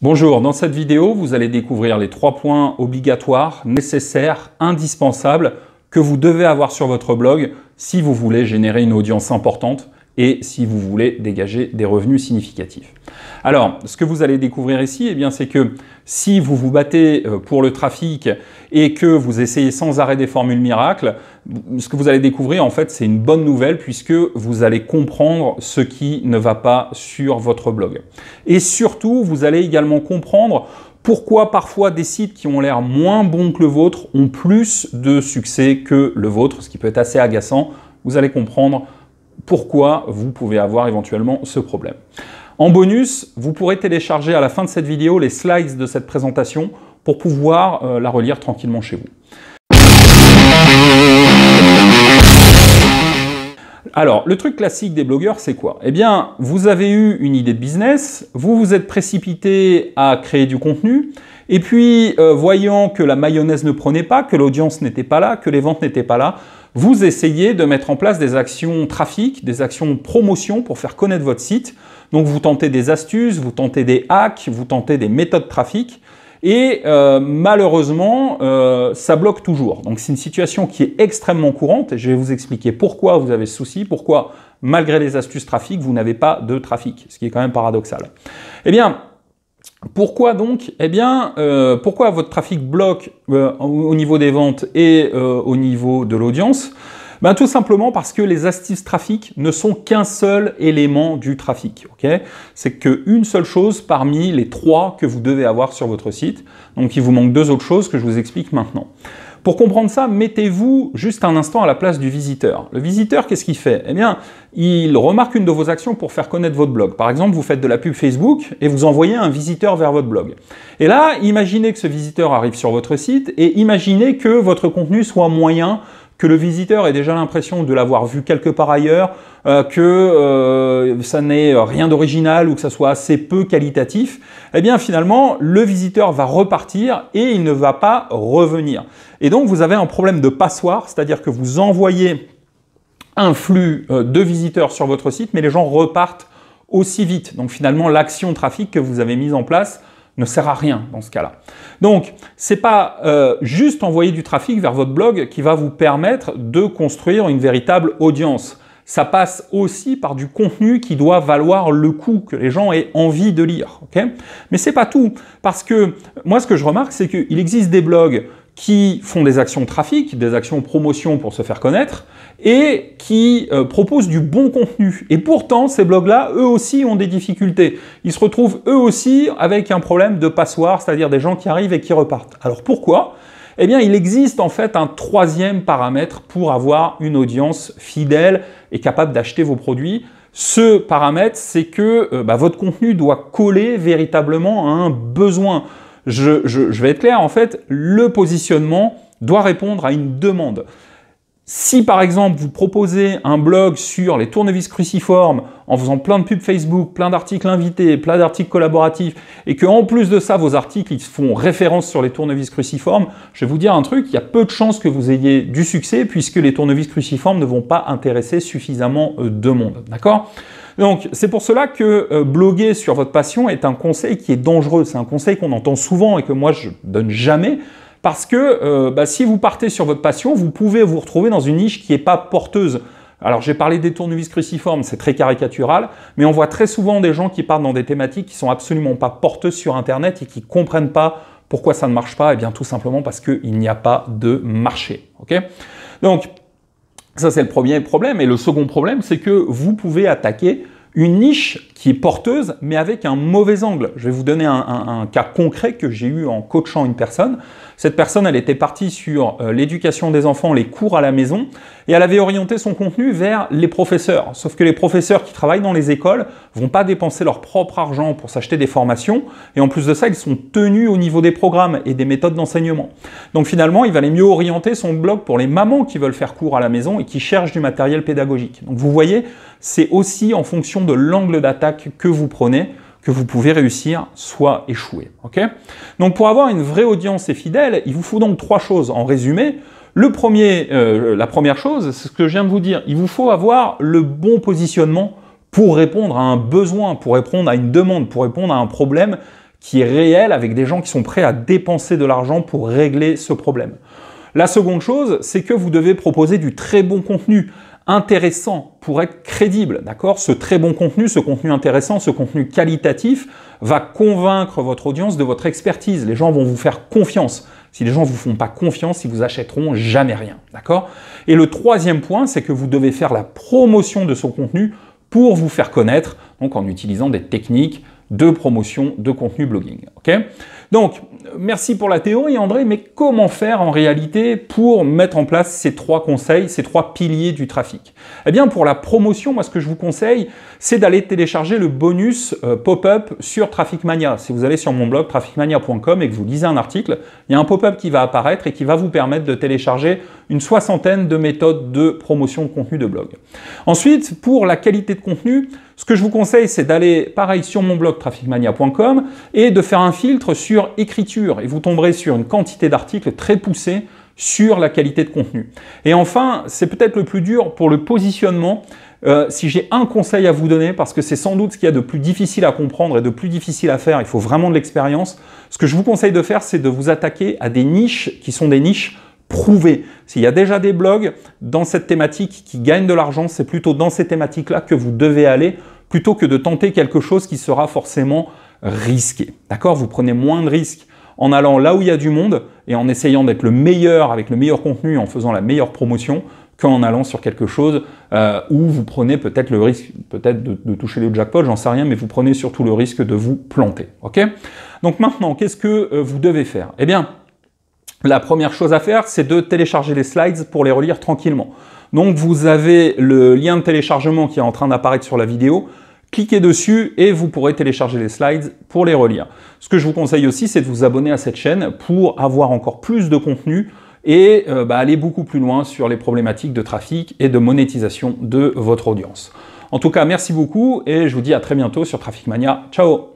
Bonjour, dans cette vidéo, vous allez découvrir les trois points obligatoires, nécessaires, indispensables que vous devez avoir sur votre blog si vous voulez générer une audience importante et si vous voulez dégager des revenus significatifs. Alors, ce que vous allez découvrir ici, eh bien, c'est que si vous vous battez euh, pour le trafic et que vous essayez sans arrêt des formules miracles, ce que vous allez découvrir, en fait, c'est une bonne nouvelle puisque vous allez comprendre ce qui ne va pas sur votre blog. Et surtout, vous allez également comprendre pourquoi parfois des sites qui ont l'air moins bons que le vôtre ont plus de succès que le vôtre, ce qui peut être assez agaçant. Vous allez comprendre pourquoi vous pouvez avoir éventuellement ce problème. En bonus, vous pourrez télécharger à la fin de cette vidéo les slides de cette présentation pour pouvoir euh, la relire tranquillement chez vous. Alors, le truc classique des blogueurs, c'est quoi? Eh bien, vous avez eu une idée de business, vous vous êtes précipité à créer du contenu, et puis, euh, voyant que la mayonnaise ne prenait pas, que l'audience n'était pas là, que les ventes n'étaient pas là, vous essayez de mettre en place des actions trafic, des actions promotion pour faire connaître votre site. Donc vous tentez des astuces, vous tentez des hacks, vous tentez des méthodes trafic. Et euh, malheureusement, euh, ça bloque toujours. Donc c'est une situation qui est extrêmement courante je vais vous expliquer pourquoi vous avez ce souci, pourquoi malgré les astuces trafic, vous n'avez pas de trafic, ce qui est quand même paradoxal. Eh bien, pourquoi donc Eh bien, euh, pourquoi votre trafic bloque euh, au niveau des ventes et euh, au niveau de l'audience? Ben, Tout simplement parce que les astuces trafic ne sont qu'un seul élément du trafic. Okay C'est qu'une seule chose parmi les trois que vous devez avoir sur votre site. Donc il vous manque deux autres choses que je vous explique maintenant. Pour comprendre ça, mettez-vous juste un instant à la place du visiteur. Le visiteur, qu'est-ce qu'il fait? Eh bien, il remarque une de vos actions pour faire connaître votre blog. Par exemple, vous faites de la pub Facebook et vous envoyez un visiteur vers votre blog. Et là, imaginez que ce visiteur arrive sur votre site et imaginez que votre contenu soit moyen que le visiteur ait déjà l'impression de l'avoir vu quelque part ailleurs, euh, que euh, ça n'est rien d'original ou que ça soit assez peu qualitatif, eh bien finalement, le visiteur va repartir et il ne va pas revenir. Et donc vous avez un problème de passoire, c'est-à-dire que vous envoyez un flux euh, de visiteurs sur votre site, mais les gens repartent aussi vite. Donc finalement, l'action trafic que vous avez mise en place ne sert à rien dans ce cas-là. Donc, c'est pas euh, juste envoyer du trafic vers votre blog qui va vous permettre de construire une véritable audience. Ça passe aussi par du contenu qui doit valoir le coup, que les gens aient envie de lire. Mais c'est pas tout, parce que moi, ce que je remarque, c'est qu'il existe des blogs qui font des actions trafic, des actions promotion pour se faire connaître, et qui euh, proposent du bon contenu. Et pourtant, ces blogs-là, eux aussi, ont des difficultés. Ils se retrouvent eux aussi avec un problème de passoire, c'est-à-dire des gens qui arrivent et qui repartent. Alors pourquoi? Eh bien, il existe en fait un troisième paramètre pour avoir une audience fidèle et capable d'acheter vos produits. Ce paramètre, c'est que euh, bah, votre contenu doit coller véritablement à un besoin je, vais être clair, en fait, le positionnement doit répondre à une demande. Si par exemple vous proposez un blog sur les tournevis cruciformes en faisant plein de pubs Facebook, plein d'articles invités, plein d'articles collaboratifs, et que en plus de ça vos articles font référence sur les tournevis cruciformes, je vais vous dire un truc, il y a peu de chances que vous ayez du succès puisque les tournevis cruciformes ne vont pas intéresser suffisamment euh, de monde. D'accord? Donc c'est pour cela que euh, bloguer sur votre passion est un conseil qui est dangereux. C'est un conseil qu'on entend souvent et que moi je donne jamais. Parce que euh, bah, si vous partez sur votre passion, vous pouvez vous retrouver dans une niche qui n'est pas porteuse. Alors j'ai parlé des tournevis cruciformes, c'est très caricatural, mais on voit très souvent des gens qui partent dans des thématiques qui sont absolument pas porteuses sur Internet et qui comprennent pas pourquoi ça ne marche pas. Et eh bien tout simplement parce qu'il n'y a pas de marché. Donc ça, c'est le premier problème. Et le second problème, c'est que vous pouvez attaquer une niche qui est porteuse, mais avec un mauvais angle. Je vais vous donner un, cas concret que j'ai eu en coachant une personne. Cette personne, elle était partie sur euh, l'éducation des enfants, les cours à la maison, et elle avait orienté son contenu vers les professeurs. Sauf que les professeurs qui travaillent dans les écoles vont pas dépenser leur propre argent pour s'acheter des formations, et en plus de ça, ils sont tenus au niveau des programmes et des méthodes d'enseignement. Donc finalement, il valait mieux orienter son blog pour les mamans qui veulent faire cours à la maison et qui cherchent du matériel pédagogique. Donc vous voyez, c'est aussi en fonction de l'angle d'attaque que vous prenez que vous pouvez réussir, soit échouer. donc pour avoir une vraie audience et fidèle, il vous faut donc trois choses en résumé. Le premier, euh, la première chose, c'est ce que je viens de vous dire, il vous faut avoir le bon positionnement pour répondre à un besoin, pour répondre à une demande, pour répondre à un problème qui est réel avec des gens qui sont prêts à dépenser de l'argent pour régler ce problème. La seconde chose, c'est que vous devez proposer du très bon contenu intéressant pour être crédible, d'accord? Ce très bon contenu, ce contenu intéressant, ce contenu qualitatif va convaincre votre audience de votre expertise. Les gens vont vous faire confiance. Si les gens ne vous font pas confiance, ils vous achèteront jamais rien, d'accord? Et le troisième point, c'est que vous devez faire la promotion de son contenu pour vous faire connaître, donc en utilisant des techniques de promotion de contenu blogging. ok? Donc, merci pour la théorie André, mais comment faire en réalité pour mettre en place ces trois conseils, ces trois piliers du trafic? Eh bien, pour la promotion, moi ce que je vous conseille, c'est d'aller télécharger le bonus euh, pop-up sur Traffic Mania. Si vous allez sur mon blog trafficmania.com et que vous lisez un article, il y a un pop-up qui va apparaître et qui va vous permettre de télécharger une soixantaine de méthodes de promotion de contenu de blog. Ensuite, pour la qualité de contenu, ce que je vous conseille, c'est d'aller, pareil, sur mon blog trafficmania.com et de faire un filtre sur écriture. Et vous tomberez sur une quantité d'articles très poussés sur la qualité de contenu. Et enfin, c'est peut-être le plus dur pour le positionnement. Euh, si j'ai un conseil à vous donner, parce que c'est sans doute ce qu'il y a de plus difficile à comprendre et de plus difficile à faire, il faut vraiment de l'expérience, ce que je vous conseille de faire, c'est de vous attaquer à des niches qui sont des niches prouvées. S'il y a déjà des blogs dans cette thématique qui gagnent de l'argent, c'est plutôt dans ces thématiques-là que vous devez aller, plutôt que de tenter quelque chose qui sera forcément risqué. D'accord? Vous prenez moins de risques en allant là où il y a du monde et en essayant d'être le meilleur avec le meilleur contenu, en faisant la meilleure promotion, qu'en allant sur quelque chose euh, où vous prenez peut-être le risque, peut-être de, toucher le jackpot, j'en sais rien, mais vous prenez surtout le risque de vous planter. Ok? Donc maintenant, qu'est-ce que euh, vous devez faire? Eh bien, la première chose à faire, c'est de télécharger les slides pour les relire tranquillement. Donc vous avez le lien de téléchargement qui est en train d'apparaître sur la vidéo. Cliquez dessus et vous pourrez télécharger les slides pour les relire. Ce que je vous conseille aussi, c'est de vous abonner à cette chaîne pour avoir encore plus de contenu et euh, bah, aller beaucoup plus loin sur les problématiques de trafic et de monétisation de votre audience. En tout cas, merci beaucoup et je vous dis à très bientôt sur Traffic Mania. Ciao